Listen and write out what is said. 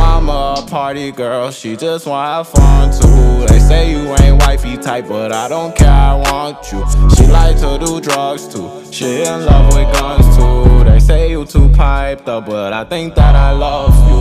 mama a party girl, she just wanna have fun too. They say you ain't wifey type, but I don't care, I want you. She like to do drugs too, she in love with guns too. They say you too piped up, but I think that I love you.